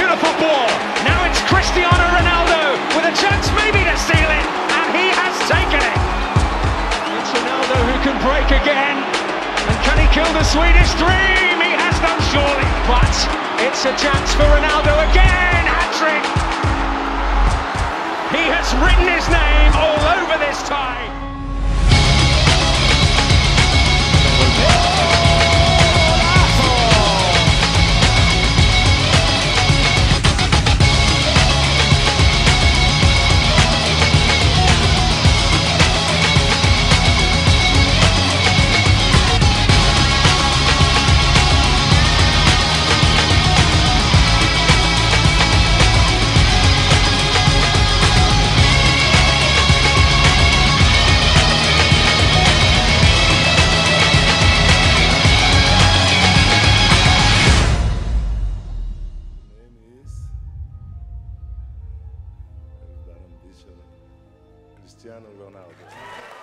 of football. Now it's Cristiano Ronaldo with a chance maybe to seal it, and he has taken it. It's Ronaldo who can break again. And can he kill the Swedish dream? He has done surely. But it's a chance for Ronaldo again. Hat trick. He has written his name all over this tie. Cristiano Ronaldo.